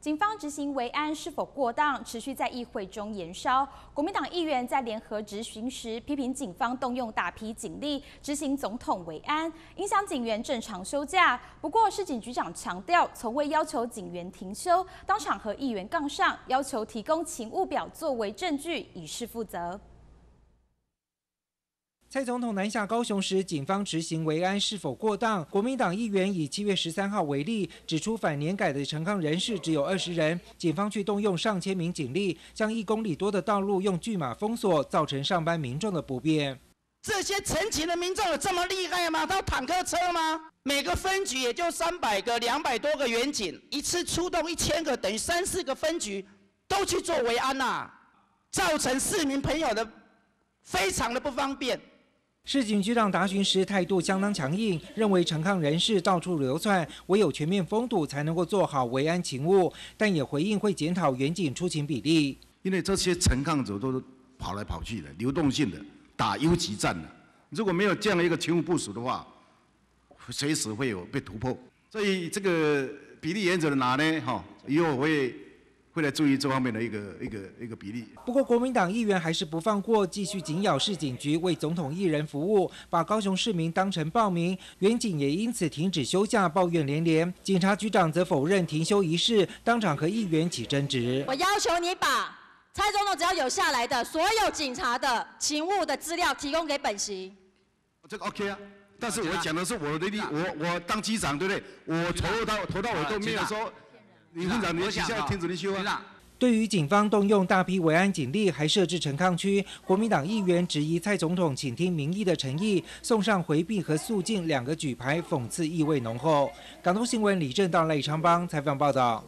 警方执行维安是否过当，持续在议会中延烧。国民党议员在联合执行时批评警方动用大批警力执行总统维安，影响警员正常休假。不过，市警局长强调，从未要求警员停休，当场和议员杠上，要求提供勤务表作为证据，以示负责。蔡总统南下高雄时，警方执行维安是否过当？国民党议员以七月十三号为例，指出反年改的陈抗人士只有二十人，警方却动用上千名警力，将一公里多的道路用巨马封锁，造成上班民众的不便。这些陈情的民众有这么厉害吗？他坦克车吗？每个分局也就三百个、两百多个员警，一次出动一千个，等于三四个分局都去做维安呐，造成市民朋友的非常的不方便。市警局长答询时态度相当强硬，认为陈抗人士到处流窜，唯有全面封堵才能够做好维安勤务，但也回应会检讨远警出勤比例。因为这些陈抗者都是跑来跑去的，流动性的打游击战的，如果没有这样的一个勤务部署的话，随时会有被突破。所以这个比例原则的拿呢？哈，以后会。会来注意这方面的一个一个一个比例。不过，国民党议员还是不放过，继续紧咬市警局为总统一人服务，把高雄市民当成暴民。远警也因此停止休假，抱怨连连。警察局长则否认停休一事，当场和议员起争执。我要求你把蔡总统只要有下来的所有警察的勤务的资料提供给本席。这个 OK 啊，但是我讲的是我的力，我我当机长对不对？我从到投到尾都没有说。长，你现在停止离休啊！对于警方动用大批维安警力，还设置陈抗区，国民党议员质疑蔡总统倾听民意的诚意，送上回避和肃静两个举牌，讽刺意味浓厚。港东新闻李正道、赖昌邦采访报道。